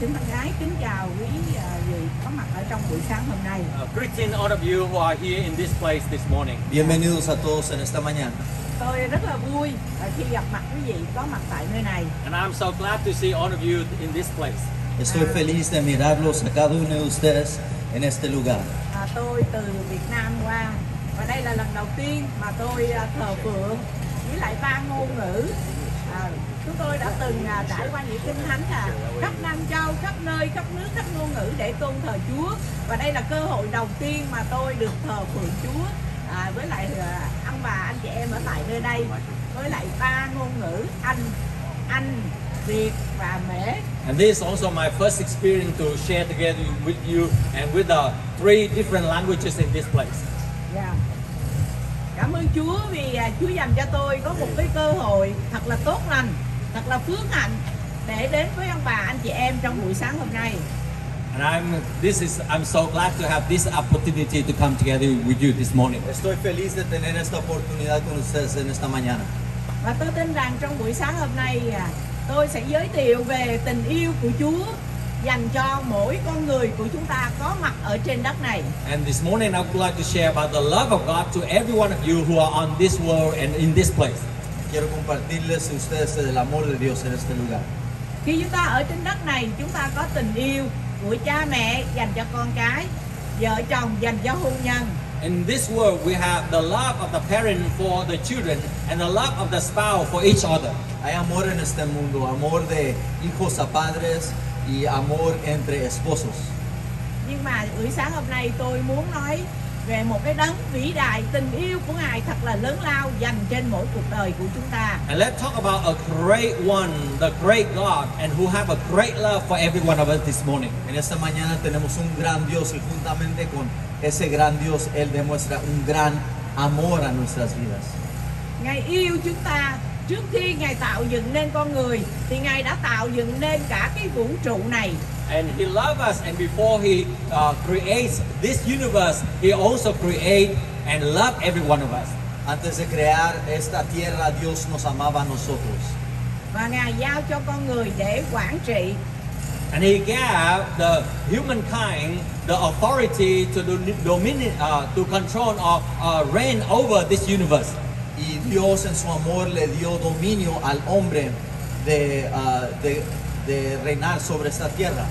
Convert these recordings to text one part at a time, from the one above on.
Xin thân ái kính chào quý à, vị có mặt ở trong buổi sáng hôm nay. Uh, greeting all of you who are here in this place this morning. Bienvenidos a todos en esta mañana. Tôi rất là vui à, khi gặp mặt quý vị có mặt tại nơi này. And I'm so glad to see all of you in this place. Estoy feliz de mirarlos a cada uno de ustedes en este lugar. À, tôi từ Việt Nam qua và đây là lần đầu tiên mà tôi à, thờ phượng với lại ba ngôn ngữ. À, chúng tôi đã từng à, trải qua những kinh thánh là khắp Nam Châu, khắp nơi, khắp nước, khắp ngôn ngữ để tôn thờ Chúa. Và đây là cơ hội đầu tiên mà tôi được thờ phượng Chúa à, với lại à, ông bà anh chị em ở tại nơi đây với lại ba ngôn ngữ Anh, Anh, Việt và Mễ. And this is also my first experience to share together with you and with the three different languages in this place. Dạ. Cảm ơn Chúa vì à, Chúa dành cho tôi có một cái cơ hội thật là tốt lành, thật là phước hạnh để đến với ông bà anh chị em trong buổi sáng hôm nay. And I'm this is I'm so glad to have this opportunity to come together with you this morning. Estoy feliz de tener esta oportunidad con ustedes en esta mañana. Và tôi tin rằng trong buổi sáng hôm nay à, tôi sẽ giới thiệu về tình yêu của Chúa dành cho mỗi con người của chúng ta có mặt ở trên đất này. And this morning I would like to share about the love of God to every one of you who are on this world and in this place. Quiero compartirles a ustedes el amor de Dios en este lugar. Khi chúng ta ở trên đất này, chúng ta có tình yêu của cha mẹ dành cho con cái, vợ chồng dành cho hôn nhân. In this world, we have the love of the parent for the children and the love of the spouse for each other. Hay amor en este mundo, amor de hijos a padres y amor entre esposos. Nhưng mà buổi sáng hôm nay tôi muốn nói về một cái đấng vĩ đại, tình yêu của Ngài thật là lớn lao dành trên mỗi cuộc đời của chúng ta. And let's talk about a great one, the great God, and who have a great love for every one of us this morning. En esta mañana tenemos un gran Dios y juntamente con ese gran Dios, Él demuestra un gran amor a nuestras vidas. Ngài yêu chúng ta trước khi Ngài tạo dựng nên con người thì Ngài đã tạo dựng nên cả cái vũ trụ này. And He loves us, and before He uh, creates this universe, He also create and love every one of us. Antes de crear esta tierra, Dios nos amaba a nosotros. Và Ngài giao cho con người để quản trị And He gave the humankind the authority to do, dominion, uh, to control or uh, reign over this universe. Y Dios en su amor le dio dominio al hombre de, ah, de, de reinar sobre esta tierra.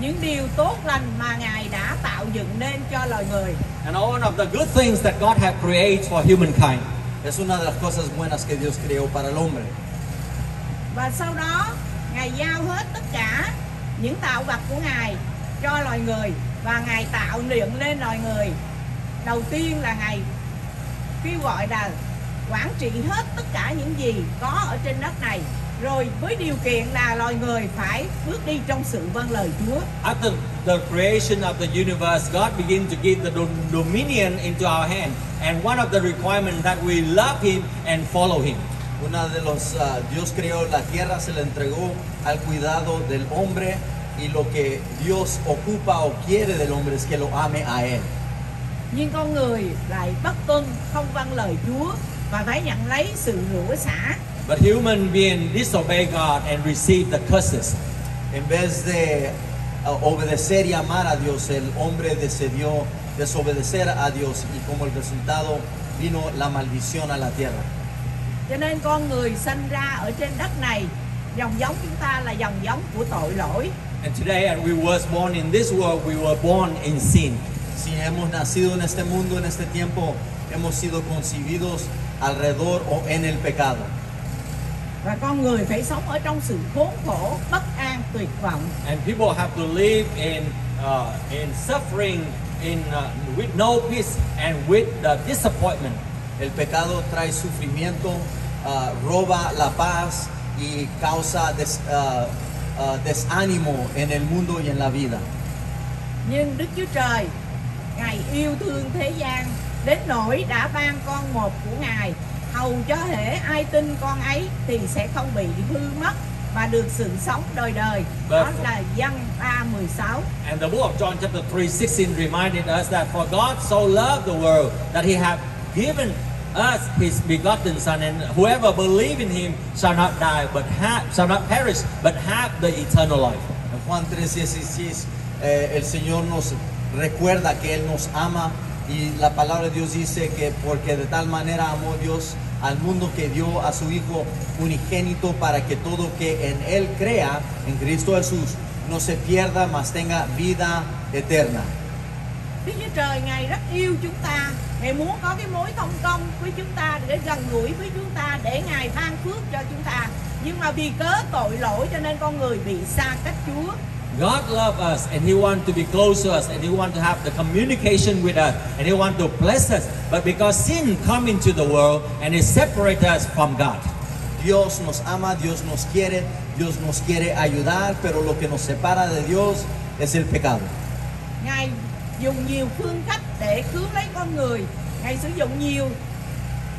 Những điều tốt lành mà Ngài đã tạo dựng nên cho loài người. And all of the good things that God has created for humankind. Es una de las cosas buenas que Dios creó para el hombre. Và sau đó Ngài giao hết tất cả những tạo vật của Ngài cho loài người và Ngài tạo luyện lên loài người. Đầu tiên là Ngài kêu gọi là quản trị hết tất cả những gì có ở trên đất này. Rồi với điều kiện là loài người phải bước đi trong sự vâng lời Chúa. After the creation of the universe, God began to give the dom- dominion into our hand. And one of the requirements that we love Him and follow Him. Una de los ah, Dios creó la tierra, se le entregó al cuidado del hombre y lo que Dios ocupa o quiere del hombre es que lo ame a él. Nhưng con người lại bất tuân, không vâng lời Chúa và phải nhận lấy sự rủa xả. But human being disobey God and receive the curses. En vez de ah, obedecer y amar a Dios, el hombre decidió desobedecer a Dios y como el resultado vino la maldición a la tierra. Cho nên con người sinh ra ở trên đất này, dòng giống chúng ta là dòng giống của tội lỗi. And today, and we was born in this world, we were born in sin. Si hemos nacido en este mundo, en este tiempo, hemos sido concebidos alrededor o en el pecado. Và con người phải sống ở trong sự khốn khổ, bất an, tuyệt vọng. And people have to live in uh, in suffering, in uh, with no peace and with the disappointment. El pecado trae sufrimiento, ah, roba la paz y causa des- ah, ah, desánimo en el mundo y en la vida. Nhưng Đức Chúa Trời, Ngài yêu thương thế gian đến nỗi đã ban con một của Ngài hầu cho hễ ai tin con ấy thì sẽ không bị hư mất và được sự sống đời đời. Đó Vâng. là dân 3:16. And the book of John chapter 3, 16 reminded us that for God so loved the world that he hath given us his begotten son and whoever believe in him shall not die but have shall not perish but have the eternal life. Juan 3:16, eh, el Señor nos recuerda que Él nos ama y la palabra de Dios dice que porque de tal manera amó Dios al mundo que dio a su Hijo unigénito para que todo que en Él crea, en Cristo Jesús, no se pierda, mas tenga vida eterna. Đức Chúa Trời Ngài rất yêu chúng ta. Ngài muốn có cái mối thông công với chúng ta Để gần gũi với chúng ta Để Ngài ban phước cho chúng ta. Nhưng mà vì cớ tội lỗi cho nên con người bị xa cách Chúa. God loves us and He wants to be close to us and He wants to have the communication with us and He wants to bless us. But because sin come into the world and it separates us from God. Dios nos ama, Dios nos quiere, Dios nos quiere ayudar, pero lo que nos separa de Dios es el pecado. Ngài dùng nhiều phương cách để cứu lấy con người Ngài sử dụng nhiều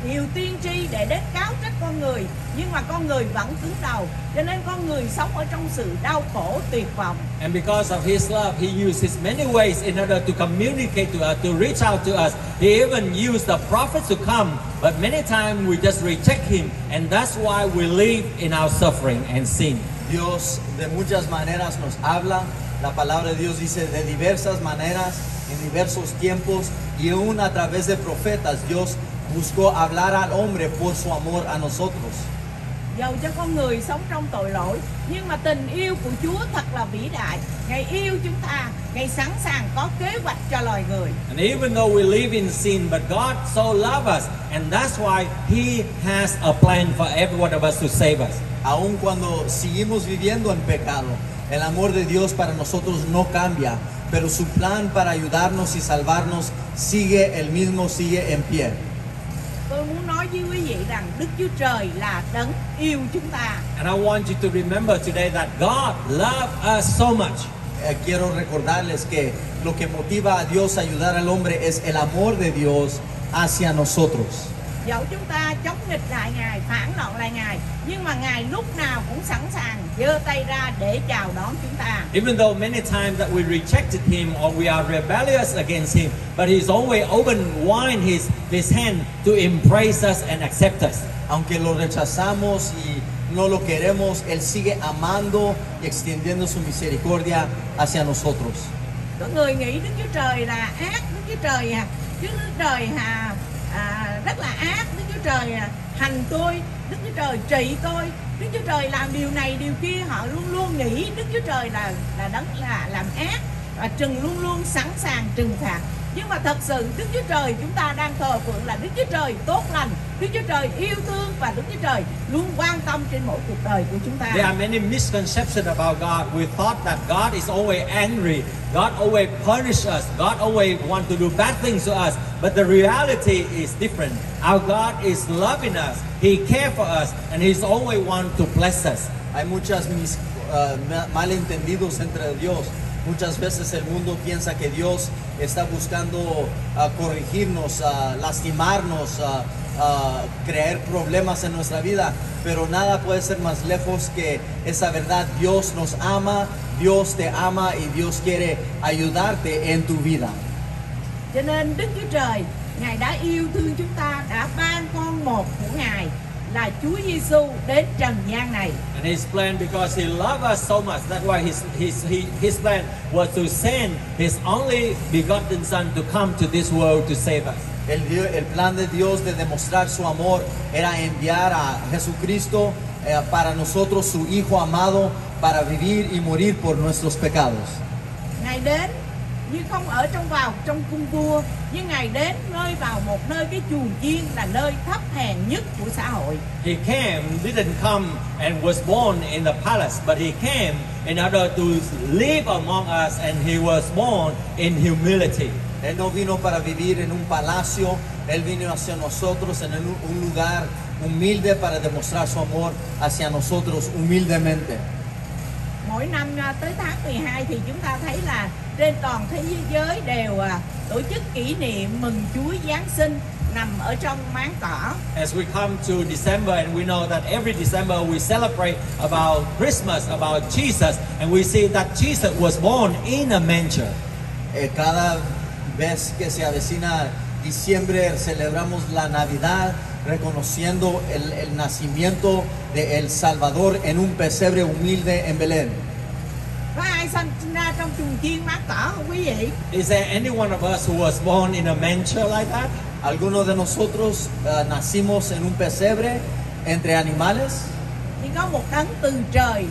nhiều tiên tri để đến cáo trách con người nhưng mà con người vẫn cứng đầu cho nên con người sống ở trong sự đau khổ tuyệt vọng And because of His love, He uses many ways in order to communicate to us, to reach out to us. He even used the prophets to come, but many times we just reject Him, and that's why we live in our suffering and sin. Dios de muchas maneras nos habla. La palabra de Dios dice de diversas maneras, en diversos tiempos y aún a través de profetas. Dios buscó hablar al hombre por su amor a nosotros. dầu cho con người sống trong tội lỗi nhưng mà tình yêu của Chúa thật là vĩ đại Ngài yêu chúng ta Ngài sẵn sàng có kế hoạch cho loài người And even though we live in sin, but God so loves us, and that's why He has a plan for every one of us to save us. Aun cuando seguimos viviendo en pecado, el amor de Dios para nosotros no cambia, pero su plan para ayudarnos y salvarnos sigue el mismo, sigue en pie. Tôi muốn nói với quý vị rằng Đức Chúa Trời là đấng yêu chúng ta And I want you to remember today that God loves us so much. Eh, quiero recordarles que lo que motiva a Dios a ayudar al hombre es el amor de Dios hacia nosotros. Dẫu chúng ta chống nghịch lại Ngài, phản loạn lại Ngài Nhưng mà Ngài lúc nào cũng sẵn sàng giơ tay ra để chào đón chúng ta Even though many times that we rejected Him or we are rebellious against Him, but He's always open wide His, his hand to embrace us and accept us. Aunque lo rechazamos y no lo queremos, Él sigue amando y extendiendo su misericordia hacia nosotros. Có người nghĩ Đức Chúa Trời là ác Đức Chúa Trời à Đức Chúa Trời à, à, rất là ác. Đức Chúa Trời à, hành tôi Đức Chúa Trời trị tôi. Đức Chúa Trời làm điều này điều kia Họ luôn luôn nghĩ Đức Chúa Trời là là đấng là làm ác. Và trừng luôn luôn sẵn sàng trừng phạt nhưng mà thật sự Đức Chúa Trời chúng ta đang thờ phượng là Đức Chúa Trời tốt lành Đức Chúa Trời yêu thương và Đức Chúa Trời luôn quan tâm trên mỗi cuộc đời của chúng ta There are many misconceptions about God. We thought that God is always angry. God always punish us. God always want to do bad things to us. But the reality is different. Our God is loving us. He cares for us, and He's always want to bless us. Hay muchas mis- ah, ma- malentendidos entre Dios. Muchas veces el mundo piensa que Dios está buscando ah, corregirnos, ah, lastimarnos, ah, crear problemas en nuestra vida, pero nada puede ser más lejos que esa verdad. Dios nos ama, Dios te ama y Dios quiere ayudarte en tu vida. Cho nên Đức Chúa Trời Ngài đã yêu thương chúng ta Đã ban con một của Ngài Là Chúa Giêsu đến trần gian này And His plan, because He loved us so much, that's why His His he, His plan was to send His only begotten Son to come to this world to save us. El, plan de Dios de demostrar su amor era enviar a Jesucristo eh, para nosotros, su Hijo amado, para vivir y morir por nuestros pecados. Ngài đến nhưng không ở trong vào trong cung vua Nhưng Ngài đến nơi vào một nơi cái chuồng chiên Là nơi thấp hèn nhất của xã hội He came, didn't come and was born in the palace, but he came in order to live among us and he was born in humility. Él no vino para vivir en un palacio, Él vino hacia nosotros en un un lugar humilde para demostrar su amor hacia nosotros humildemente. Mỗi năm à, tới tháng 12 thì chúng ta thấy là trên toàn thế giới đều tổ chức kỷ niệm mừng Chúa Giáng sinh nằm ở trong máng cỏ. As we come to December, and we know that every December we celebrate about Christmas, about Jesus, and we see that Jesus was born in a manger. Eh, cada vez que se avecina diciembre celebramos la Navidad reconociendo el, el nacimiento de El Salvador en un pesebre humilde en Belén. Có ai sinh ra trong chuồng chiên mát cỏ không quý vị Is there any one of us who was born in a manger like that? Algunos de nosotros ah, nacimos en un pesebre entre animales. nhưng có một đấng từ trời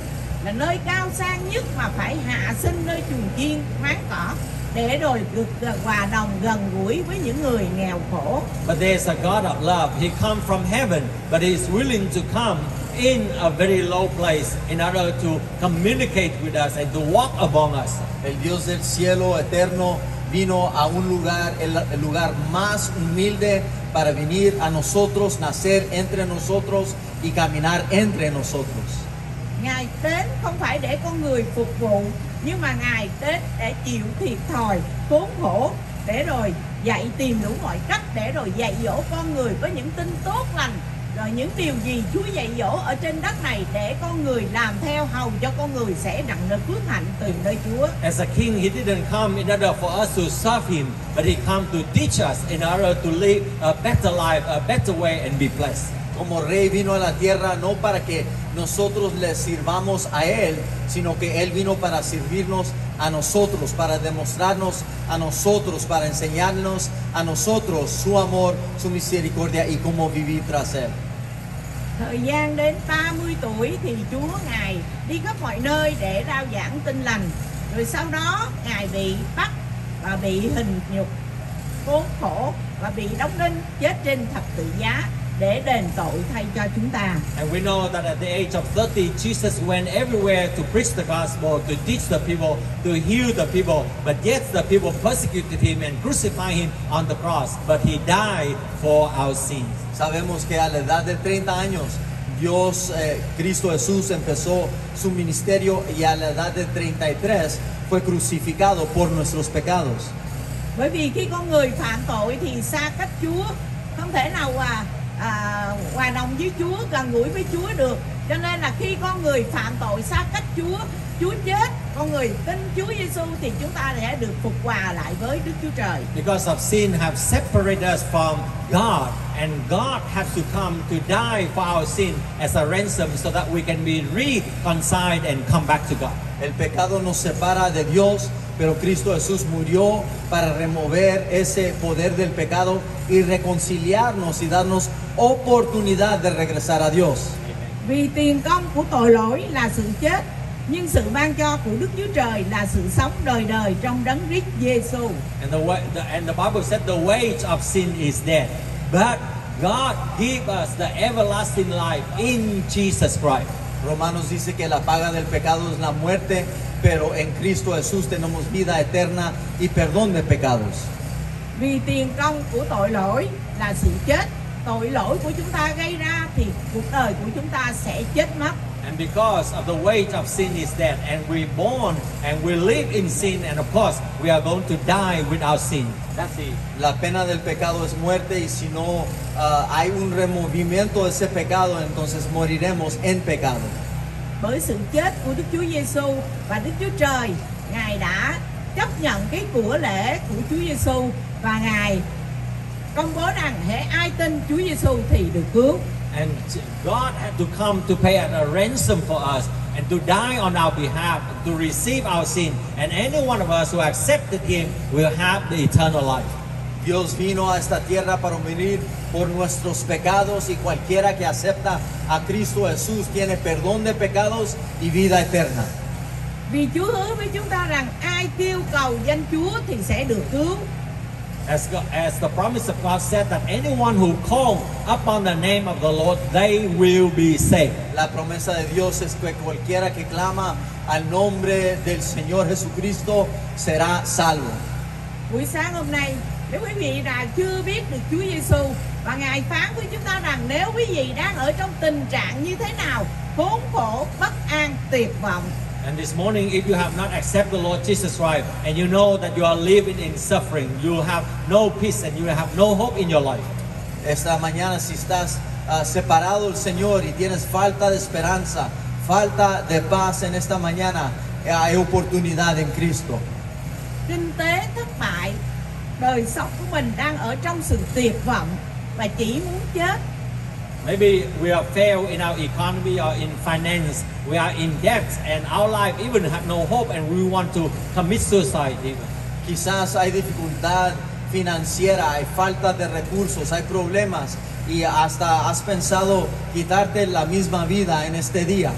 là nơi cao sang nhất mà phải hạ sinh nơi chuồng chiên mát cỏ để rồi được gần- hòa đồng gần gũi với những người nghèo khổ But there's a God of love. He come from heaven, but he is willing to come in a very low place in order to communicate with us and to walk among us. El Dios del cielo eterno vino a un lugar, el, el lugar más humilde para venir a nosotros, nacer entre nosotros y caminar entre nosotros. Ngài đến không phải để con người phục vụ nhưng mà Ngài đến để chịu thiệt thòi khốn khổ để rồi dạy tìm đủ mọi cách để rồi dạy dỗ con người có những tin tốt lành rồi những điều gì Chúa dạy dỗ ở trên đất này để con người làm theo hầu cho con người sẽ đặng được phước hạnh từ nơi Chúa As a king, he didn't come in order for us to serve him, but he come to teach us in order to live a better life, a better way, and be blessed. Como rey vino a la tierra no para que nosotros le sirvamos a Él, sino que Él vino para servirnos a nosotros, para demostrarnos a nosotros, para enseñarnos a nosotros su amor, su misericordia y cómo vivir tras Él. Thời gian đến 30 tuổi thì Chúa Ngài đi khắp mọi nơi để rao giảng tin lành. Rồi sau đó Ngài bị bắt và bị hình nhục, khốn khổ và bị đóng đinh chết trên thập tự giá để đền tội thay cho chúng ta. And we know that at the age of 30, Jesus went everywhere to preach the gospel, to teach the people, to heal the people. But yet the people persecuted him and crucified him on the cross. But he died for our sins. Sabemos que a la edad de 30 años, Dios, eh, Cristo Jesús empezó su ministerio y a la edad de 33 fue crucificado por nuestros pecados. Bởi vì khi con người phạm tội thì xa cách Chúa, không thể nào à, à, hòa đồng với Chúa, gần gũi với Chúa được. Cho nên là khi con người phạm tội xa cách Chúa, Chúa chết, con người tin Chúa Giêsu thì chúng ta sẽ được phục hòa lại với Đức Chúa Trời. Because of sin have separated us from God. And God had to come to die for our sin as a ransom so that we can be reconciled and come back to God. El pecado nos separa de Dios, pero Cristo Jesús murió para remover ese poder del pecado y reconciliarnos y darnos oportunidad de regresar a Dios. Vì tiền công của tội lỗi là sự chết, nhưng sự ban cho của Đức Chúa Trời là sự sống đời đời trong đấng Christ Giêsu. And the, way, the and the Bible said the wage of sin is death. But God give us the everlasting life in Jesus Christ. Romanos dice que la paga del pecado es la muerte, pero en Cristo Jesús tenemos vida eterna y perdón de pecados. Vì tiền công của tội lỗi là sự chết, tội lỗi của chúng ta gây ra thì cuộc đời của chúng ta sẽ chết mất. And because of the wage of sin is death, and we're born and we live in sin, and of course we are going to die with our sin. That's it. La pena del pecado es muerte y si no ah, hay un removimiento de ese pecado, entonces moriremos en pecado. Bởi sự chết của Đức Chúa Giêsu và Đức Chúa Trời, Ngài đã chấp nhận cái của lễ của Chúa Giêsu và Ngài công bố rằng hễ ai tin Chúa Giêsu thì được cứu. And God had to come to pay a ransom for us and to die on our behalf, to receive our sin. And any one of us who accepted Him will have the eternal life. Dios vino a esta tierra para morir por nuestros pecados y cualquiera que acepta a Cristo Jesús tiene perdón de pecados y vida eterna. Vì Chúa hứa với chúng ta rằng ai kêu cầu danh Chúa thì sẽ được cứu. As, God, as the promise of God said that anyone who call upon the name of the Lord, they will be saved. La promesa de Dios es que cualquiera que clama al nombre del Señor Jesucristo será salvo. Buổi sáng hôm nay, nếu quý vị là chưa biết được Chúa Giêsu và Ngài phán với chúng ta rằng nếu quý vị đang ở trong tình trạng như thế nào, khốn khổ, bất an, tuyệt vọng, And this morning, if you have not accepted the Lord Jesus Christ and you know that you are living in suffering, you have no peace and you have no hope in your life. Esta mañana si estás ah, separado del Señor y tienes falta de esperanza, falta de paz en esta mañana, eh, hay oportunidad en Cristo. kinh tế đời sống của mình đang ở trong sự tuyệt vọng và chỉ muốn chết. Maybe we are failed in our economy or in finance. We are in debt and our life even have no hope and we want to commit suicide even. Quizás hay dificultad financiera, hay falta de recursos, hay problemas y hasta has pensado quitarte la misma vida en este día.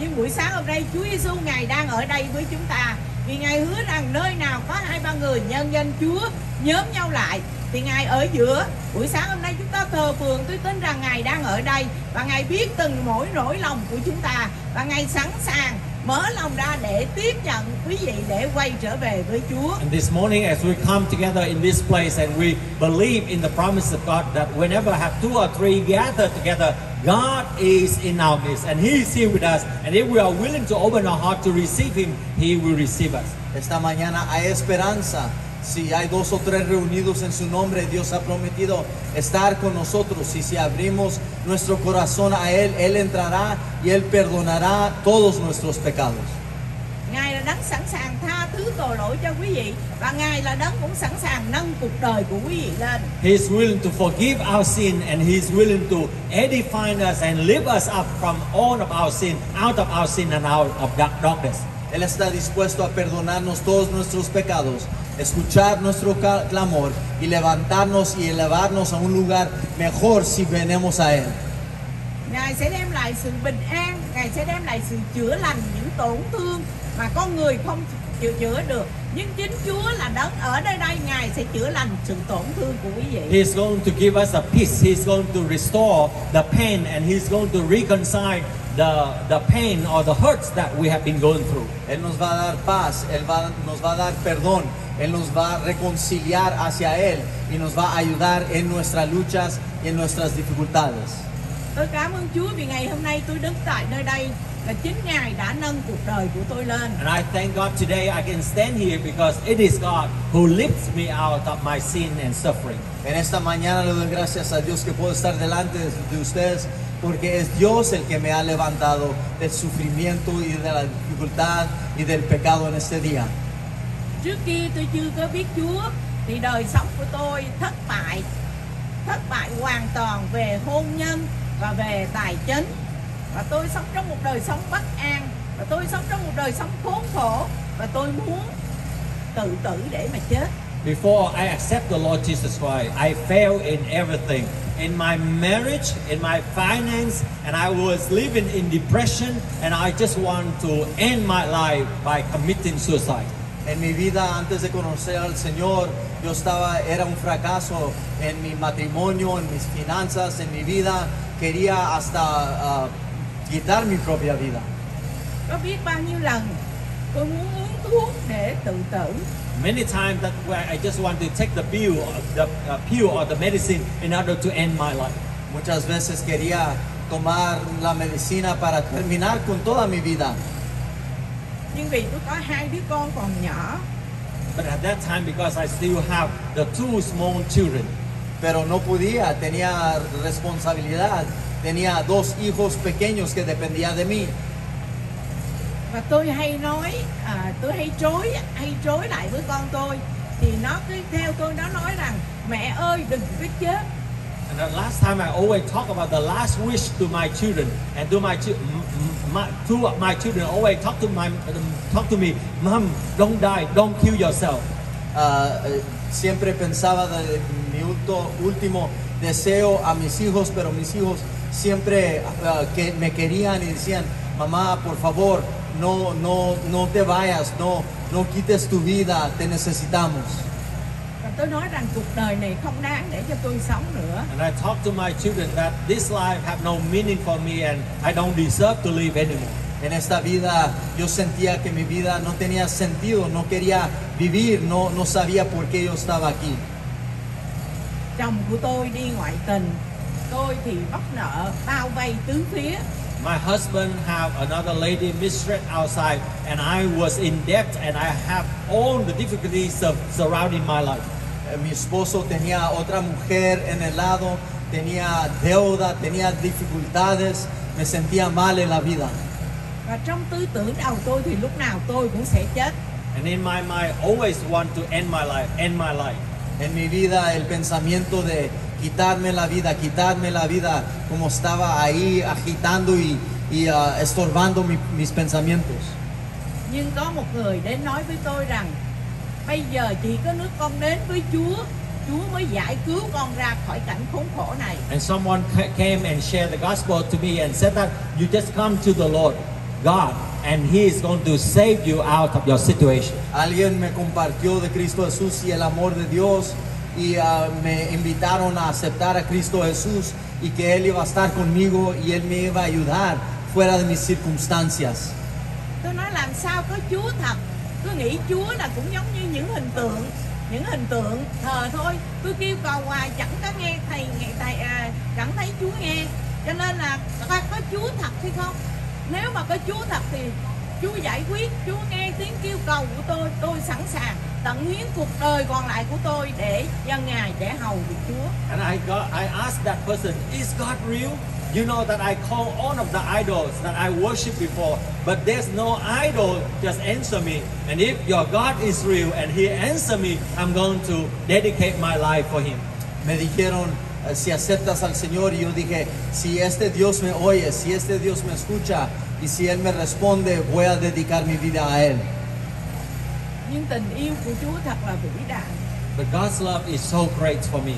Nhưng buổi sáng hôm nay Chúa Giêsu Ngài đang ở đây với chúng ta thì Ngài hứa rằng nơi nào có hai ba người nhân danh Chúa nhóm nhau lại Thì Ngài ở giữa. Buổi sáng hôm nay chúng ta thờ phượng tôi tin rằng Ngài đang ở đây Và Ngài biết từng mỗi nỗi lòng của chúng ta Và Ngài sẵn sàng mở lòng ra để tiếp nhận quý vị để quay trở về với Chúa. And this morning, as we come together in this place and we believe in the promise of God that whenever have two or three gather together, God is in our midst and He is here with us. And if we are willing to open our heart to receive Him, He will receive us. Esta mañana hay esperanza. Si hay dos o tres reunidos en su nombre, Dios ha prometido estar con nosotros. Y si abrimos nuestro corazón a Él, Él entrará y Él perdonará todos nuestros pecados. Thứ tội lỗi cho quý vị Và Ngài là đấng cũng sẵn sàng nâng cuộc đời của quý vị lên He is willing to forgive our sin and He is willing to edify us and lift us up from all of our sin, out of our sin and out of dark- darkness. Él está dispuesto a perdonarnos todos nuestros pecados, escuchar nuestro clamor y levantarnos y elevarnos a un lugar mejor si venemos a Él. Ngài sẽ đem lại sự bình an Ngài sẽ đem lại sự chữa lành những tổn thương Mà con người không chữa, chữa được Nhưng chính Chúa là đấng ở đây đây Ngài sẽ chữa lành sự tổn thương của quý vị He is going to give us a peace. He is going to restore the pain and He is going to reconcile the, the pain or the hurts that we have been going through. Él nos va a dar paz, Él va- nos va a dar perdón, Él nos va a reconciliar hacia Él y nos va a ayudar en nuestras luchas y en nuestras dificultades. Tôi cảm ơn Chúa vì ngày hôm nay tôi đứng tại nơi đây Chính Ngài đã nâng cuộc đời của tôi lên And I thank God today I can stand here because it is God who lifts me out of my sin and suffering. En esta mañana le doy gracias a Dios que puedo estar delante de de ustedes porque es Dios el que me ha levantado del sufrimiento y de la dificultad y del pecado en este día. Trước kia tôi chưa có biết Chúa Thì đời sống của tôi thất bại Thất bại hoàn toàn về hôn nhân và về tài chính Và tôi sống trong một đời sống bất an Và tôi sống trong một đời sống khốn khổ Và tôi muốn tự tử để mà chết Before I accept the Lord Jesus Christ, I failed in everything. In my marriage, in my finance, and I was living in depression, and I just want to end my life by committing suicide. En mi vida antes de conocer al Señor, yo estaba, era un fracaso en mi matrimonio, en mis finanzas, en mi vida. Quería hasta ah, quitar mi propia vida. Có biết bao nhiêu lần tôi muốn uống thuốc để tự tử Many times that I just want to take the pill, the uh, pill or the medicine in order to end my life. Muchas veces quería tomar la medicina para terminar con toda mi vida. Nhưng vì tôi có hai đứa con còn nhỏ But at that time, because I still have the two small children, Pero no podía, tenía responsabilidad. Tenía dos hijos pequeños que dependían de mí. và tôi hay nói à, tôi hay trối hay trối lại với con tôi thì nó cứ theo tôi nó nói rằng mẹ ơi đừng có chết And the last time I always talk about the last wish to my children, and to my, my two of my children always talk to my talk to me, Mom, don't die, don't kill yourself. Eh, siempre pensaba de mi ulto- último deseo a mis hijos, pero mis hijos siempre ah, que me querían y decían, mamá, por favor, no, no, no te vayas, no, no quites tu vida, te necesitamos. và tôi nói rằng cuộc đời này không đáng để cho tôi sống nữa And I talk to my children that this life have no meaning for me, and I don't deserve to live anymore. En esta vida yo sentía que mi vida no tenía sentido, no quería vivir, no, no sabía por qué yo estaba aquí. chồng của tôi đi ngoại tình tôi thì mắc nợ bao vây tứ phía My husband have another lady mistress outside, and I was in debt, and I have all the difficulties of surrounding my life. Eh, Mi esposo tenía otra mujer en el lado, tenía deuda, tenía dificultades, me sentía mal en la vida. và trong tư tưởng đầu tôi thì lúc nào tôi cũng sẽ chết And in my mind, always want to end my life, end my life. En mi vida el pensamiento de quitarme la vida, quitarme la vida, como estaba ahí agitando y, y, ah, estorbando mi- mis pensamientos. Nhưng có một người đến nói với tôi rằng Bây giờ chỉ có nước con đến với Chúa Chúa mới giải cứu con ra khỏi cảnh khốn khổ này And someone ca- came and shared the gospel to me and said that you just come to the Lord God and He is going to save you out of your situation. Alguien me compartió de Cristo Jesús y el amor de Dios y uh, me invitaron a aceptar a Cristo Jesús y que Él iba a estar conmigo y Él me iba a ayudar fuera de mis circunstancias. Tôi nói làm sao có Chúa thật? Tôi nghĩ Chúa là cũng giống như những hình tượng Những hình tượng thờ thôi. Tôi kêu cầu hoài chẳng có nghe thầy, nghe thầy à, Chẳng thấy Chúa nghe. Cho nên là coi có Chúa thật hay không? Nếu mà có Chúa thật thì Chúa giải quyết. Chúa nghe tiếng kêu cầu của tôi Tôi sẵn sàng tận hiến cuộc đời còn lại của tôi Để dân Ngài để hầu được Chúa And I got, I asked that person, is God real? You know that I call all of the idols that I worship before, but there's no idol just answer me. And if your God is real and He answer me, I'm going to dedicate my life for Him. Me dijeron, eh, si aceptas al Señor, y yo dije, si este Dios me oye, si este Dios me escucha, y si Él me responde, voy a dedicar mi vida a Él. Nhưng tình yêu của Chúa thật là vĩ đại But God's love is so great for me.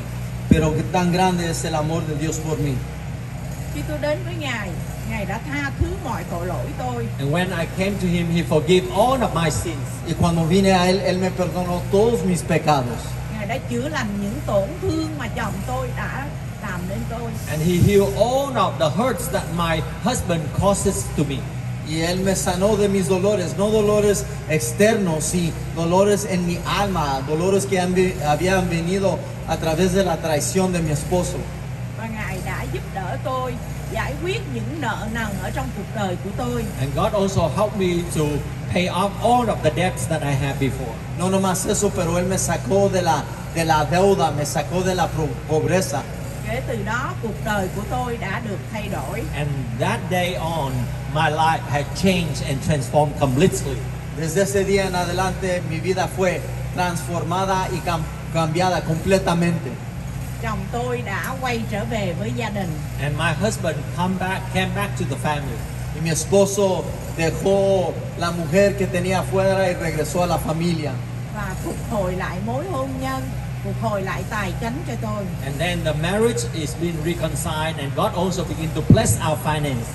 Pero tan grande es el amor de Dios por mí. Khi tôi đến với Ngài Ngài đã tha thứ mọi tội lỗi tôi And when I came to Him, He forgave all of my sins. Y cuando vine a Él, Él me perdonó todos mis pecados. Ngài đã chữa lành những tổn thương mà chồng tôi đã làm đến tôi And He healed all of the hurts that my husband causes to me. Y Él me sanó de mis dolores, no dolores externos, sino dolores en mi alma, dolores que han habían venido a través de la traición de mi esposo. Và Ngài đã giúp đỡ tôi giải quyết những nợ nần ở trong cuộc đời của tôi And God also helped me to pay off all of the debts that I had before. No nomás eso, pero Él me sacó de la, de la deuda, me sacó de la pobreza. Kể từ đó cuộc đời của tôi đã được thay đổi And that day on, my life had changed and transformed completely. Desde ese día en adelante mi vida fue transformada y cam- cambiada completamente. Chồng tôi đã quay trở về với gia đình And my husband come back, came back to the family. Y mi esposo dejó la mujer que tenía afuera y regresó a la familia. và phục hồi lại mối hôn nhân phục hồi lại tài chánh cho tôi And then the marriage is being reconciled, and God also begin to bless our finance.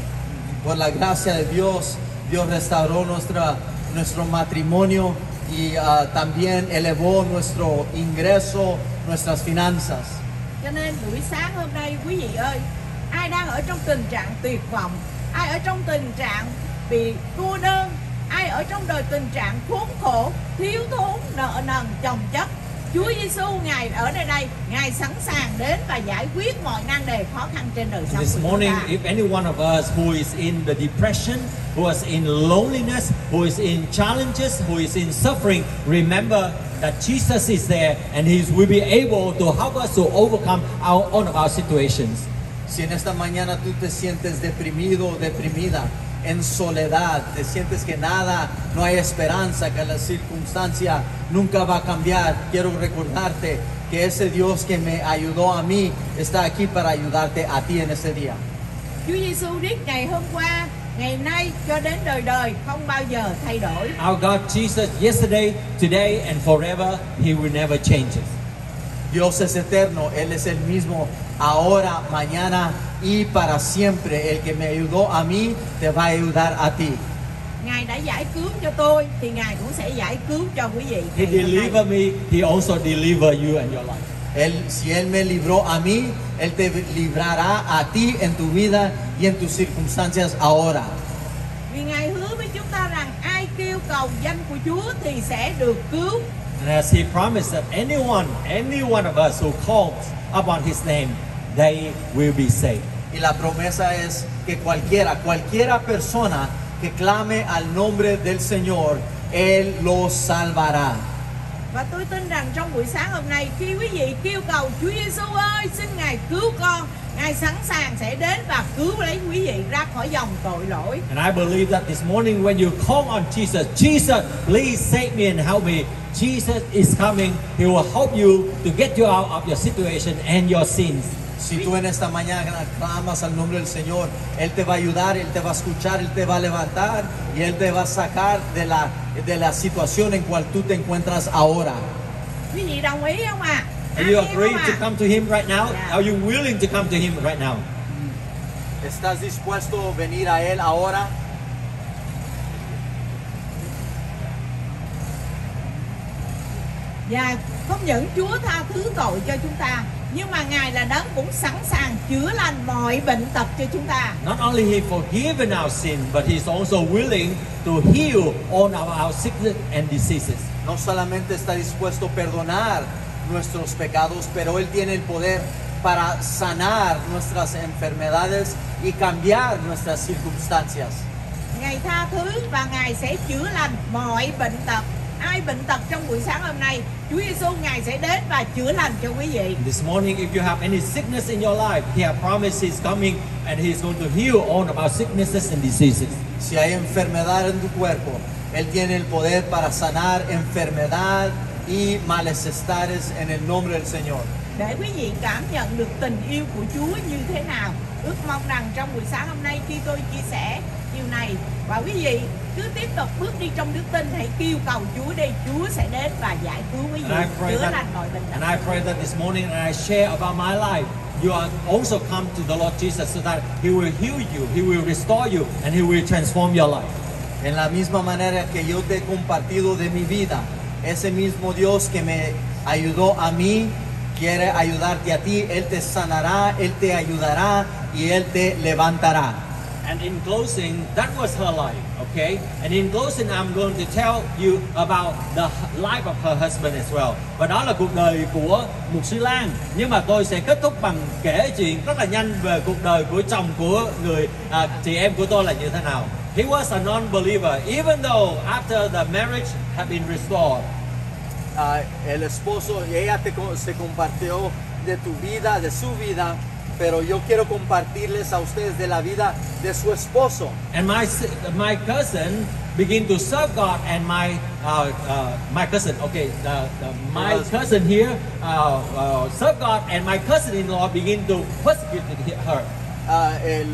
Por la gracia de Dios, Dios restauró nuestra, nuestro matrimonio y ah, también elevó nuestro ingreso, nuestras finanzas. cho nên buổi sáng hôm nay quý vị ơi ai đang ở trong tình trạng tuyệt vọng ai ở trong tình trạng bị cô đơn ai ở trong đời tình trạng khốn khổ thiếu thốn nợ nần chồng chất Chúa Giêsu ngài ở nơi đây ngài sẵn sàng đến và giải quyết mọi nan đề khó khăn trên đời sống This morning, if any one of us who is in the depression, who is in loneliness, who is in challenges, who is in suffering, remember that Jesus is there and He will be able to help us to overcome our own of our situations. Si en esta mañana tú te sientes deprimido o deprimida, en soledad, te sientes que nada, no hay esperanza, que la circunstancia nunca va a cambiar, quiero recordarte que ese Dios que me ayudó a mí está aquí para ayudarte a ti en ese día. Chúa Giêsu biết ngày hôm qua, ngày nay cho đến đời đời không bao giờ thay đổi. Our God Jesus, yesterday, today, and forever, He will never change. Dios es eterno, Él es el mismo ahora, mañana y para siempre. El que me ayudó a mí, te va a ayudar a ti. Ngài đã giải cứu cho tôi thì Ngài cũng sẽ giải cứu cho quý vị. He ngày hôm nay. deliver me, He also deliver you and your life. Él, si Él me libró a mí, Él te librará a ti en tu vida y en tus circunstancias ahora. Vì Ngài hứa với chúng ta rằng ai kêu cầu danh của Chúa thì sẽ được cứu. And as He promised that anyone, any one of us who calls upon His name, they will be saved. Y la promesa es que cualquiera, cualquiera persona que clame al nombre del Señor, Él los salvará. Và tôi tin rằng trong buổi sáng hôm nay khi quý vị kêu cầu Chúa Giêsu ơi xin Ngài cứu con Ngài sẵn sàng sẽ đến và cứu lấy quý vị ra khỏi dòng tội lỗi And I believe that this morning when you call on Jesus, Jesus, please save me and help me. Jesus is coming. He will help you to get you out of your situation and your sins. Si tú en esta mañana clamas al nombre del Señor, Él te va a ayudar, Él te va a escuchar, Él te va a levantar y Él te va a sacar de la, de la situación en cual tú te encuentras ahora. Are you không to come to Him right now? Are you willing to come to Him right now? ¿Estás dispuesto a venir a Él ahora? Và không những Chúa tha thứ tội cho chúng ta Nhưng mà Ngài là đấng cũng sẵn sàng chữa lành mọi bệnh tật cho chúng ta Not only He forgiven our sin, but He's also willing to heal all of our sickness and diseases. No solamente está dispuesto a perdonar nuestros pecados, pero Él tiene el poder para sanar nuestras enfermedades y cambiar nuestras circunstancias. Ngài tha thứ và Ngài sẽ chữa lành mọi bệnh tật Ai bệnh tật trong buổi sáng hôm nay Chúa Giêsu Ngài sẽ đến và chữa lành cho quý vị This morning, if you have any sickness in your life, He has promised He's coming and He's going to heal all of our sicknesses and diseases. Si hay enfermedad en tu cuerpo, Él tiene el poder para sanar enfermedad y malestares en el nombre del Señor. Để quý vị cảm nhận được tình yêu của Chúa như thế nào Ước mong rằng trong buổi sáng hôm nay khi tôi chia sẻ này Và quý vị cứ tiếp tục bước đi trong đức tin Hãy kêu cầu Chúa đi Chúa sẽ đến và giải cứu quý vị And I pray Chữa that, lành mọi bệnh tật and I pray that this morning, and I share about my life. You are also come to the Lord Jesus so that He will heal you, He will restore you, and He will transform your life. En la misma manera que yo te he compartido de mi vida, ese mismo Dios que me ayudó a mí, quiere ayudarte a ti. Él te sanará, Él te ayudará y Él te levantará. And in closing, that was her life, okay? And in closing, I'm going to tell you about the life of her husband as well. Và đó là cuộc đời của Mục sư Lan. Nhưng mà tôi sẽ kết thúc bằng kể chuyện rất là nhanh về cuộc đời của chồng của người à, chị em của tôi là như thế nào. He was a non-believer, even though after the marriage had been restored. Uh, el esposo, ella te, se compartió de tu vida, de su vida, pero yo quiero compartirles a ustedes de la vida de su esposo. And my my cousin began to serve God, and my uh, uh, my cousin, okay, the, the, my cousin here uh, uh, served God, and my cousin-in-law began to persecute her. Ah, el,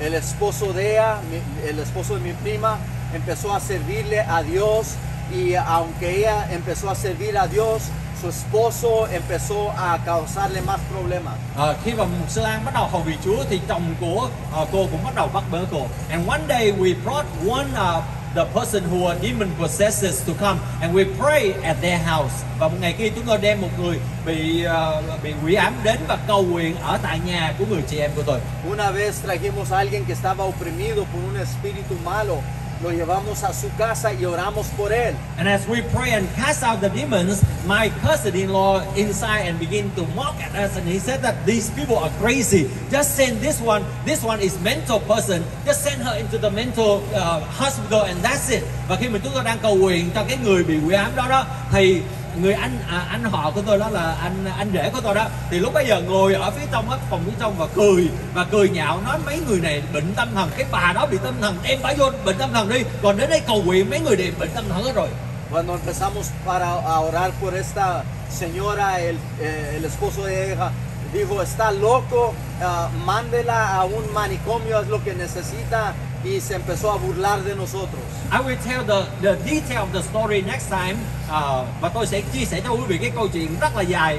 el esposo de ella, mi- el esposo de mi prima, empezó a servirle a Dios y aunque ella empezó a servir a Dios, su esposo empezó a causarle más problemas. Ờ, khi mà sư Lan bắt đầu hầu vị Chúa thì chồng của ờ, cô cũng bắt đầu bắt bớ cô. And one day we brought one uh, the person who are demon possesses to come and we pray at their house. Và một ngày kia chúng tôi đem một người bị ờ, bị quỷ ám đến và cầu nguyện ở tại nhà của người chị em của tôi. Una vez trajimos a alguien que estaba oprimido por un espíritu malo, lo llevamos a su casa y oramos por él. And as we pray and cast out the demons, my cousin-in-law inside and begin to mock at us. And he said that these people are crazy. Just send this one. This one is mental person. Just send her into the mental uh, hospital and that's it. Và khi mà chúng tôi đang cầu nguyện cho cái người bị quỷ ám đó đó, thì người anh à, anh họ của tôi đó là anh anh rể của tôi đó. Thì lúc bây giờ ngồi ở phía trong á phòng phía trong và cười và cười nhạo nói mấy người này bệnh tâm thần. Cái bà đó bị tâm thần em phải vô bệnh tâm thần đi. Còn đến đây cầu nguyện mấy người này bệnh tâm thần hết rồi. Cuando empezamos para a orar por esta señora, el, eh, el esposo de ella dijo, está loco, uh, mándela a un manicomio, es lo que necesita, y se empezó a burlar de nosotros. I will tell the the detail of the story next time Ờ, và tôi sẽ chia sẻ cho quý vị cái câu chuyện rất là dài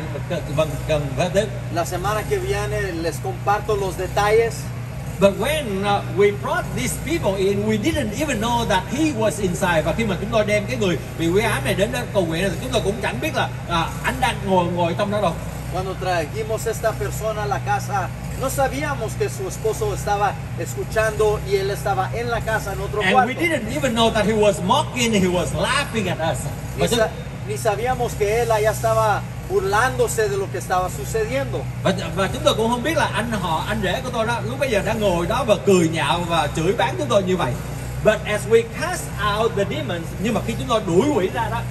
cần phải đến La semana que viene les comparto los detalles, But when uh, we brought these people in, we didn't even know that he was inside. Và khi mà chúng tôi đem cái người bị quỷ ám này đến đó cầu nguyện thì chúng tôi cũng chẳng biết là à, anh đang ngồi ngồi trong đó đâu. Cuando trajimos esta persona a la casa, no sabíamos que su esposo estaba escuchando y él estaba en la casa en otro And we cuarto. didn't even know that he was mocking, he was laughing at us. Ni, sa- ni sabíamos que él allá estaba burlándose de lo que estaba sucediendo. và, và chúng tôi cũng không biết là anh họ, anh rể của tôi đó lúc bây giờ đang ngồi đó và cười nhạo và chửi báng chúng tôi như vậy. But as we cast out the demons, nhưng mà khi chúng tôi đuổi quỷ ra đó,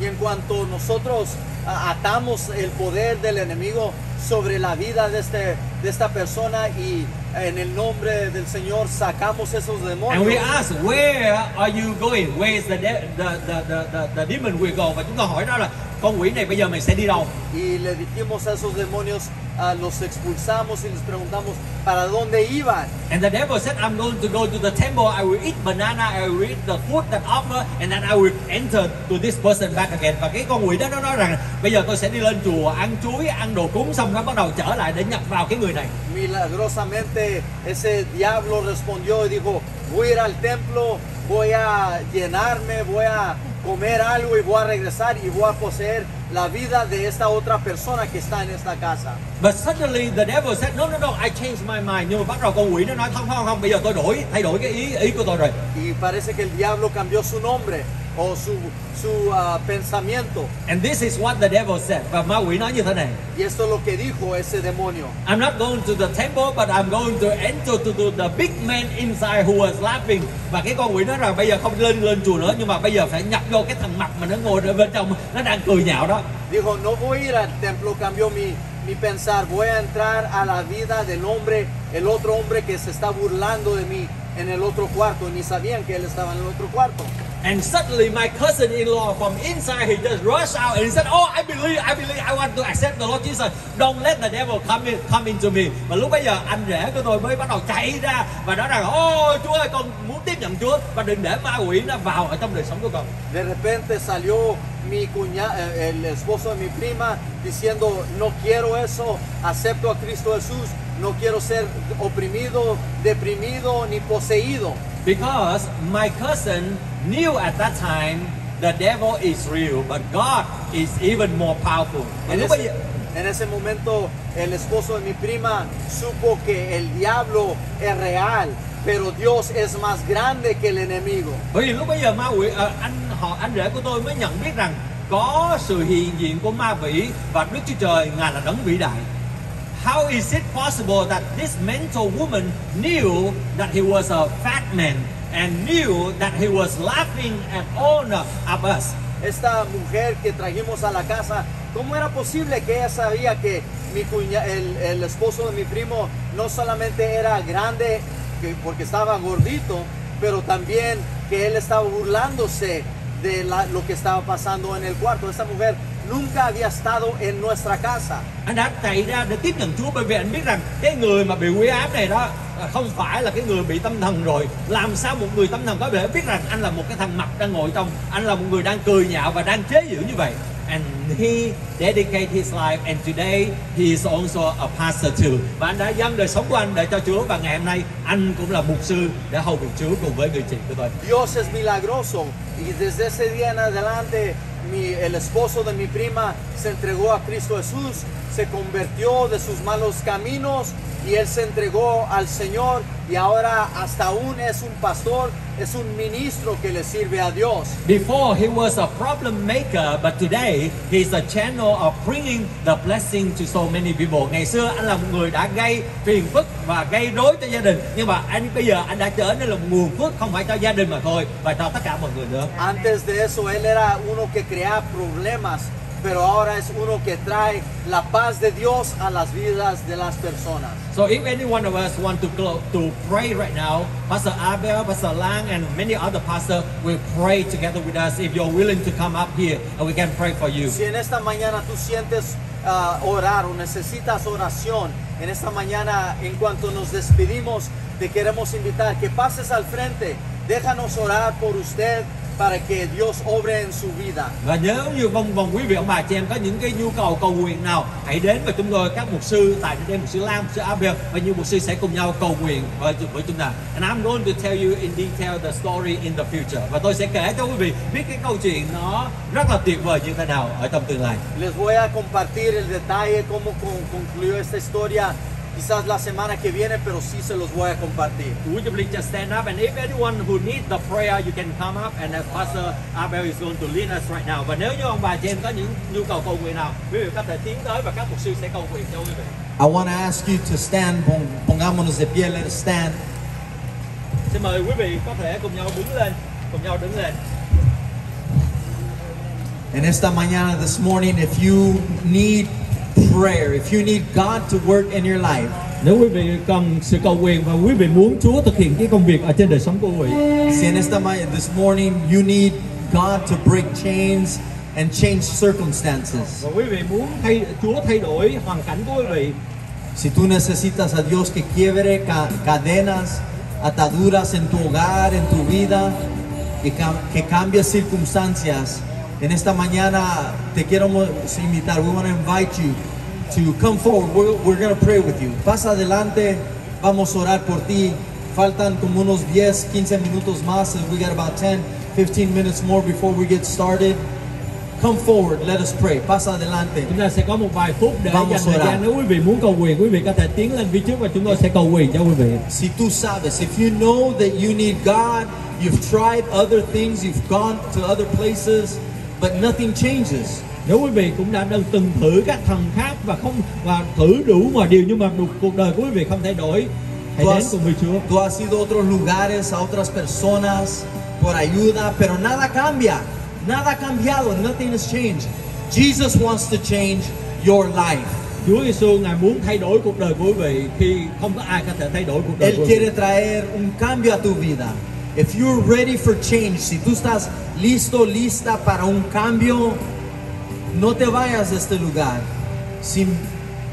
Y en cuanto nosotros atamos el poder del enemigo sobre la vida de, este, de esta persona y en el nombre del Señor sacamos esos And we demonios. ask, where are you going? Where is the, de- the, the, the, the, the demon will go? Và chúng ta hỏi nó là con quỷ này bây giờ mày sẽ đi đâu? Y le dijimos a esos demonios, ah, los expulsamos y les preguntamos para dónde iban. And the devil said, I'm going to go to the temple, I will eat banana, I will eat the food that offer, and then I will enter to this person back again. Và cái con quỷ đó nó nói rằng, bây giờ tôi sẽ đi lên chùa, ăn chuối, ăn đồ cúng, xong nó bắt đầu trở lại để nhập vào cái người này. Milagrosamente ese diablo respondió y dijo, voy a ir al templo, voy a llenarme, voy a comer algo y voy a regresar y voy a poseer la vida de esta otra persona que está en esta casa. But suddenly the devil said, no, no, no, I changed my mind. Nhưng mà bắt đầu con quỷ nó nói, không, không, không, bây giờ tôi đổi, thay đổi cái ý ý của tôi rồi. Y parece que el diablo cambió su nombre o su, su ah, pensamiento. And this is what the devil said. Và ma quỷ nói như thế này. Y esto es lo que dijo ese demonio. I'm not going to the temple, but I'm going to enter to, to the big man inside who was laughing. Và cái con quỷ nói rằng bây giờ không lên lên chùa nữa, nhưng mà bây giờ phải nhập vô cái thằng mặt mà nó ngồi ở bên trong, nó đang cười nhạo đó. Dijo, no voy a ir al templo, cambió mi, mi pensar, voy a entrar a la vida del hombre, el otro hombre que se está burlando de mí en el otro cuarto, ni sabían que él estaba en el otro cuarto. And suddenly my cousin-in-law from inside, he just rushed out and he said, Oh, I believe, I believe, I want to accept the Lord Jesus. Don't let the devil come in, come into me. Và lúc bây giờ anh rể của tôi mới bắt đầu chạy ra và nói rằng, Oh, Chúa ơi, con muốn tiếp nhận Chúa và đừng để ma quỷ nó vào ở trong đời sống của con. De repente salió mi cuña, eh, el esposo de mi prima diciendo, no quiero eso, acepto a Cristo Jesús, no quiero ser oprimido, deprimido, ni poseído. Because my cousin knew at that time the devil is real, but God is even more powerful. En ese, en ese momento el esposo de mi prima supo que el diablo es real, pero Dios es más grande que el enemigo. bởi vì lúc bây giờ ma quỷ, ờ, anh họ anh rể của tôi mới nhận biết rằng có sự hiện diện của ma quỷ và Đức Chúa Trời ngài là đấng vĩ đại. How is it possible that this mental woman knew that he was a fat man and knew that he was laughing at all of us? Esta mujer que trajimos a la casa, ¿cómo era posible que ella sabía que mi cuña, el, el esposo de mi primo no solamente era grande que- porque estaba gordito, pero también que él estaba burlándose de la- lo que estaba pasando en el cuarto? Esta mujer nunca había estado en nuestra casa. anh đã chạy ra để tiếp nhận Chúa bởi vì anh biết rằng cái người mà bị quỷ ám này đó à, không phải là cái người bị tâm thần rồi. Làm sao một người tâm thần có thể biết rằng anh là một cái thằng mặt đang ngồi trong anh là một người đang cười nhạo và đang chế giễu như vậy? And he dedicated his life and today he is also a pastor too. Và anh đã dâng đời sống của anh để cho Chúa và ngày hôm nay anh cũng là mục sư để hầu việc Chúa cùng với người chị của tôi. Dios es milagroso y desde ese día en adelante el esposo de mi prima se entregó a Cristo Jesús, se convirtió de sus malos caminos y él se entregó al Señor y ahora hasta aún es un pastor, es un ministro que le sirve a Dios. Before he was a problem maker, but today he's a channel of bringing the blessing to so many people. Ngày xưa anh là một người đã gây phiền phức và gây rối cho gia đình, nhưng mà anh bây giờ anh đã trở nên là một nguồn phước không phải cho gia đình mà thôi, và cho tất cả mọi người nữa. Antes de eso él era uno que creaba problemas, pero ahora es uno que trae la paz de Dios a las vidas de las personas. So if any one of us want to clo- to pray right now, Pastor Abel, Pastor Lang, and many other pastors will pray together with us. If you're willing to come up here, and we can pray for you. Si en esta mañana tú sientes ah, orar o necesitas oración, en esta mañana en cuanto nos despedimos, te queremos invitar que pases al frente, déjanos orar por usted para que Dios obre en su vida. Và nếu như vòng vòng quý vị ông bà chị em có những cái nhu cầu cầu nguyện nào hãy đến với chúng tôi các mục sư tại đây mục sư Lam, mục sư Abel và nhiều mục sư sẽ cùng nhau cầu nguyện với với chúng ta. And I'm going to tell you in detail the story in the future. Và tôi sẽ kể cho quý vị biết cái câu chuyện nó rất là tuyệt vời như thế nào ở trong tương lai. Les voy a compartir el detalle, cómo con- concluyó esta historia, quizás la semana que viene, pero sí se los voy a compartir. Would you please just stand up and if anyone who needs the prayer you can come up and as Pastor Abel is going to lead us right now. Và nếu như ông bà chị em có những nhu cầu cầu nguyện nào, quý vị có thể tiến tới và các mục sư sẽ cầu nguyện cho quý vị. I want to ask you to stand. Pon- Pongámonos de pie. Let us stand. Xin mời quý vị có thể cùng nhau đứng lên, cùng nhau đứng lên. En esta mañana, this morning, if you need prayer, if you need God to work in your life, Nếu quý vị cần sự cầu nguyện và quý vị muốn Chúa thực hiện cái công việc ở trên đời sống của quý vị. Si en esta this morning you need God to break chains and change circumstances, và quý vị muốn thay Chúa thay đổi hoàn cảnh của quý vị. Si tú necesitas a Dios que quiebre ca- cadenas, ataduras en tu hogar, en tu vida, que, cam- que cambie circunstancias, en esta mañana te quiero invitar, we want to invite you to come forward, we're, we're going to pray with you. Pasa adelante, vamos a orar por ti. Faltan como unos 10, 15 minutos más, and we got about 10, 15 minutes more before we get started. Come forward, let us pray. Pasa adelante. chúng ta sẽ có một vài phút để Vamos dành thời gian nếu quý vị muốn cầu nguyện quý vị có thể tiến lên phía trước và chúng tôi sẽ cầu nguyện cho quý vị Si tú sabes, if you know that you need God, you've tried other things, you've gone to other places, but nothing changes. nếu quý vị cũng đã từng thử các thần khác và không và thử đủ mọi điều nhưng mà đủ- cuộc đời của quý vị không thay đổi hãy Tú đến has, cùng với Chúa tú has ido a otros lugares, a otras personas por ayuda, pero nada cambia. Nada ha cambiado. Nothing has changed. Jesus wants to change your life. Chúa Giêsu ngài muốn thay đổi cuộc đời của quý vị khi không có ai có thể thay đổi cuộc đời Él của quý vị quiere traer un cambio a tu vida. If you're ready for change, si tú estás listo, lista para un cambio, no te vayas de este lugar sin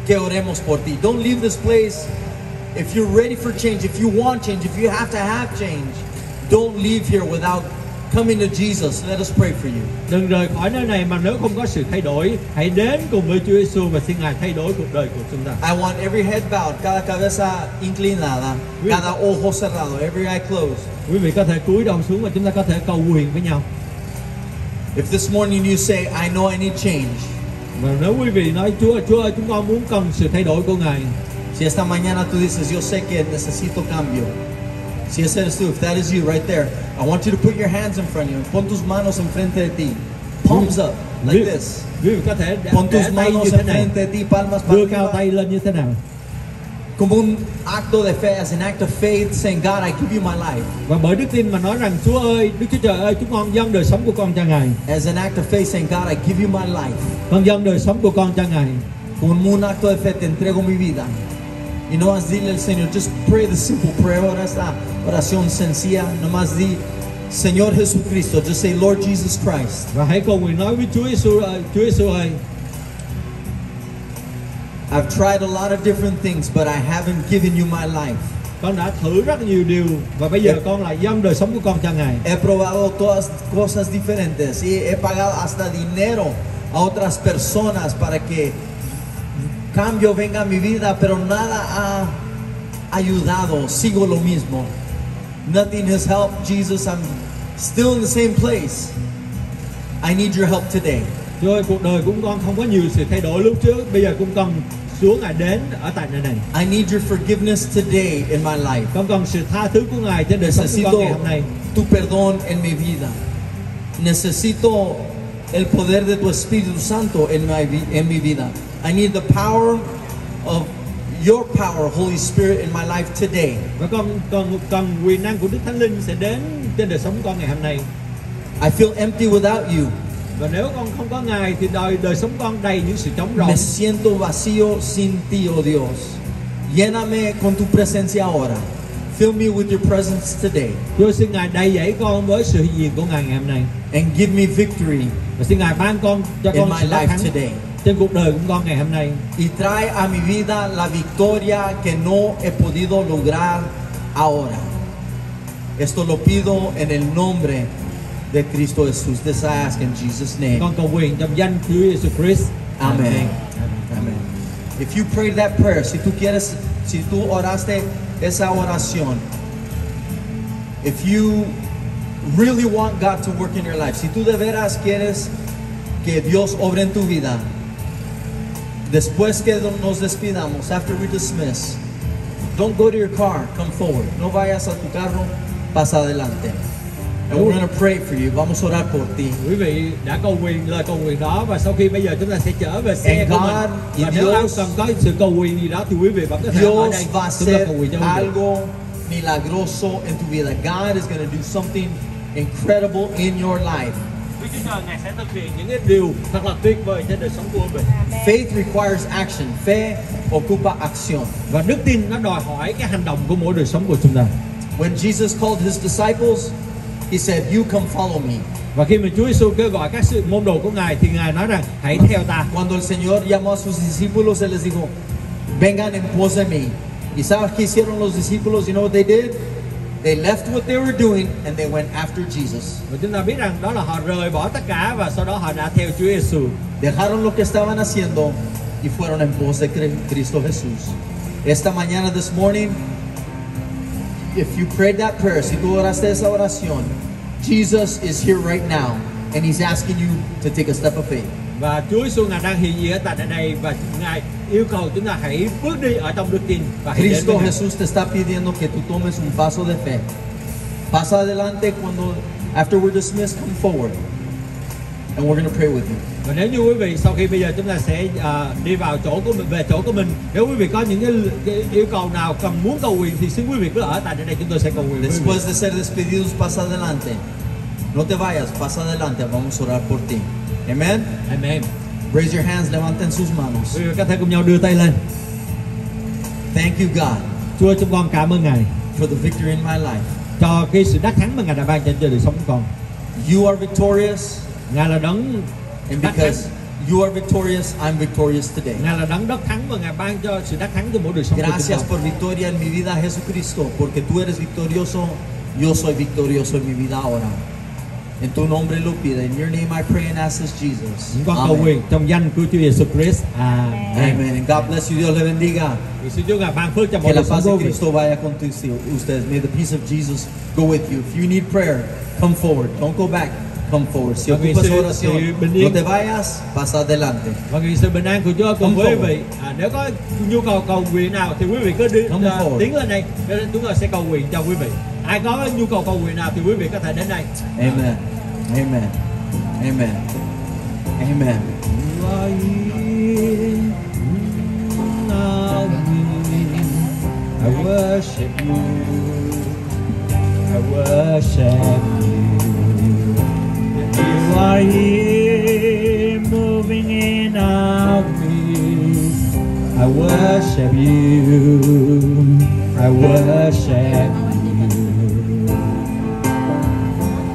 que oremos por ti. Don't leave this place. If you're ready for change, if you want change, if you have to have change, don't leave here without coming to Jesus. Let us pray for you. đừng rời khỏi nơi này mà nếu không có sự thay đổi hãy đến cùng với Chúa Giêsu và xin ngài thay đổi cuộc đời của chúng ta I want every head bowed, cada cabeza inclinada, cada ojo cerrado, every eye closed. quý vị có thể cúi đầu xuống và chúng ta có thể cầu nguyện với nhau If this morning you say, I know I need change, và nếu quý vị nói Chúa Chúa ơi chúng con muốn cần sự thay đổi của ngài Si esta mañana tú dices, yo sé que necesito cambio. Si ese eres tú, if that is you right there, I want you to put your hands in front of you. Pon tus manos enfrente de ti. Palms up, like this. vị có thể Pon tus manos enfrente de ti, palmas para đưa cao arriba. tay lên như thế nào Como un acto de fe, as an act of faith, saying, God, I give you my life. và bởi đức tin mà nói rằng Chúa ơi Đức Chúa Trời ơi chúng con dâng đời sống của con cho ngài As an act of faith, saying, God, I give you my life. con dâng đời sống của con cho ngài Como un acto de fe, te entrego mi vida. Y nomás dile al Señor, just pray the simple prayer. Ahora esta oración sencilla, nomás di, Señor Jesucristo, just say, Lord Jesus Christ. và hãy cầu nguyện nói với Chúa Giêsu ơi Chúa Giêsu ơi I've tried a lot of different things, but I haven't given you my life. con đã thử rất nhiều điều và bây giờ Dạ. con lại dâng đời sống của con cho ngài He probado todas cosas diferentes y he pagado hasta dinero a otras personas para que cambio venga a mi vida, pero nada ha ayudado. Sigo lo mismo. Nothing has helped. Jesus, I'm still in the same place. I need your help today. Chúa ơi cuộc đời của con không có nhiều sự thay đổi lúc trước bây giờ cũng cần xuống ngài đến ở tại nơi này I need your forgiveness today in my life. con cần sự tha thứ của ngài trên đời sống của con ngày hôm nay tu perdón en mi vida. Necesito el poder de tu Espíritu Santo en mi, en mi vida. I need the power of your power, Holy Spirit, in my life today. và con cần cần quyền năng của Đức Thánh Linh sẽ đến trên đời sống con ngày hôm nay I feel empty without you. và nếu con không có ngài thì đời đời sống con đầy những sự trống rỗng Me siento vacío sin ti, oh Dios. Lléname con tu presencia ahora. Fill me with your presence today. Chúa xin ngài đầy dẫy con với sự hiện diện của ngài ngày hôm nay And give me victory và xin ngài ban con cho in con my sự life thắng today. Trên cuộc đời của con ngày hôm nay y trae a mi vida la victoria que no he podido lograr ahora. Esto lo pido en el nombre de Cristo Jesús. This I ask in Jesus' name. con cầu nguyện trong danh Chúa Giêsu Christ Amen. Amen. If you prayed that prayer, si tú quieres, si tú oraste esa oración, if you really want God to work in your life, si tú de veras quieres que Dios obre en tu vida, después que nos despidamos, after we dismiss, don't go to your car, come forward. No vayas a tu carro, pasa adelante. And we're going to pray for you. Vamos a orar por ti. quý vị đã cầu nguyện lời cầu nguyện đó và sau khi bây giờ chúng ta sẽ trở về xe And của God mình và nếu Dios- cần có sự cầu nguyện gì đó thì quý vị vẫn có thể ở Dios đây va a chúng ta cầu nguyện cho algo milagroso en tu vida. God is going to do something incredible in your life. Chúa Trời Ngài sẽ thực hiện những cái điều thật là tuyệt vời trên đời sống của vị. Faith requires action. Fe ocupa acción. Và đức tin nó đòi hỏi cái hành động của mỗi đời sống của chúng ta. When Jesus called his disciples, he said, You come follow me. Và khi mà Chúa Giêsu kêu gọi các sự môn đồ của Ngài thì Ngài nói rằng hãy theo ta. Cuando el Señor llamó a sus discípulos, Él les dijo, vengan en pos de mí. ¿Y sabes qué hicieron los discípulos? You know what they did? They left what they were doing and they went after Jesus. Và chúng ta biết rằng đó là họ rời bỏ tất cả và sau đó họ đã theo Chúa Giêsu. Dejaron lo que estaban haciendo y fueron en pos de Cristo Jesús. Esta mañana, this morning, if you prayed that prayer, si tú oraste esa oración, Jesus is here right now and He's asking you to take a step of faith. Và Chúa Giêsu Ngài đang hiện diện tại đây và Ngài yêu cầu chúng ta hãy bước đi ở trong đức tin và Cristo. Jesús te está pidiendo que tú tomes un paso de fe. Pasa adelante cuando, after we're dismissed, come forward. And we're going to pray with you. Và nếu như quý vị sau khi bây giờ chúng ta sẽ à, đi vào chỗ của mình về chỗ của mình nếu quý vị có những cái, cái yêu cầu nào cần muốn cầu nguyện thì xin quý vị cứ ở tại đây chúng tôi sẽ cầu nguyện. Después de ser despedidos, pasa adelante. No te vayas, pasa adelante. Vamos a orar por ti. Amen. Amen. Raise your hands, levanten sus manos. Vị có thể cùng nhau đưa tay lên. Thank you, God, Chúa chúng con cảm ơn Ngài for the victory in my life. cho cái sự đắc thắng mà Ngài đã ban cho đời sống con. You are victorious, Ngài là đấng and because you are victorious, I'm victorious today. Ngài là đấng đắc thắng và Ngài ban cho sự đắc thắng cho mỗi đời sống Gracias por victoria en mi vida, Jesucristo, porque tú eres victorioso, yo soy victorioso en mi vida ahora. En tu nombre lo pido. In your name I pray and ask this Jesus. Chúng con cầu Amen. nguyện trong danh của Chúa Giêsu Christ. Amen. Amen. And God bless you. Dios le bendiga. Ngài ban phước cho Que mỗi la đời sống paz de. Cristo vaya con ustedes. May the peace of Jesus go with you. If you need prayer, come forward. Don't go back. Come forward. Si vì ocupas oración, no te vayas, pasa adelante. Và vì sự bình an của Chúa cùng với quý vị. À, nếu có nhu cầu cầu nguyện nào thì quý vị cứ đi forward. tiến lên đây. Chúng tôi sẽ cầu nguyện cho quý vị. Ai có nhu cầu cầu nguyện nào thì quý vị có thể đến đây. Amen. Amen. Amen. Amen. You are here now I worship you. I worship you. You are here moving in our midst. I worship you. I worship you.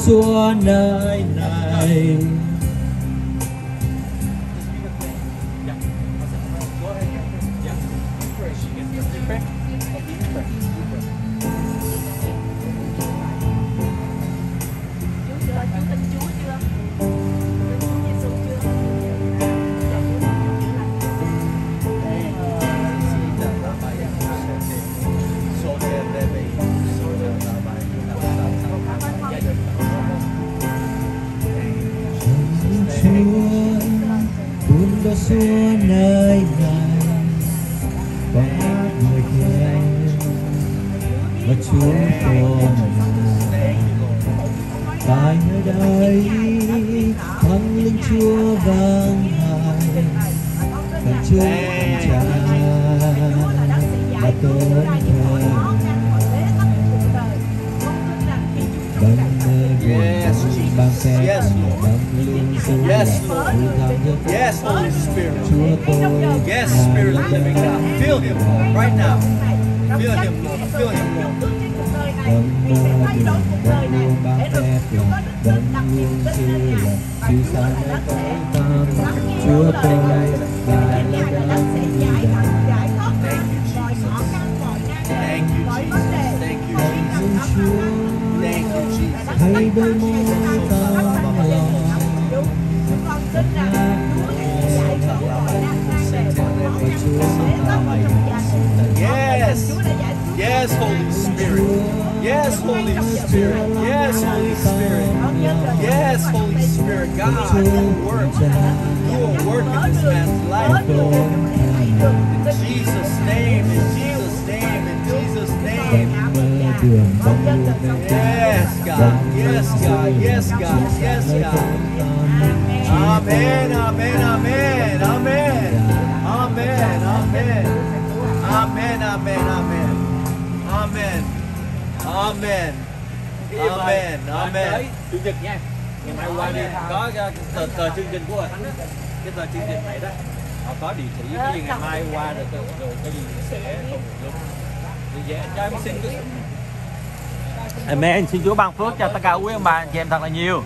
Xua nơi này. Yes, Spirit of living God. Feel Him right now. Feel Him, Lord. Feel Him, Lord. đấng nơi buồn đấng luôn ban phép lành đấng luôn giữ lẽ Chúa sao nơi tối tăm Chúa tôi và là đấng đi đầu Thank you, Jesus. Thank you, Jesus. Chúa Thank you, Jesus. hãy đôi môi lòng và Chúa Yes. Yes, Holy Spirit. Yes, Holy Spirit. Yes, Holy Spirit. Yes, Holy Spirit. God, a work. Do a work in this man's life. In Jesus' name, in Jesus' name, in Jesus' name. Yes, God. Yes, God. Yes, God. Yes, God. Amen, amen, amen, amen. Amen, amen. Amen, amen, amen. Amen. Amen. Amen, amen. chủ nhật nha ngày mai qua đi có tờ, tờ chương trình của á cái tờ chương trình này đó họ có địa chỉ cái gì ngày mai qua rồi, rồi, rồi cái gì sẽ không được luôn thì dạ cho em xin cái Amen. Xin Chúa ban phước cho tất cả quý ông bà anh chị em thật là nhiều.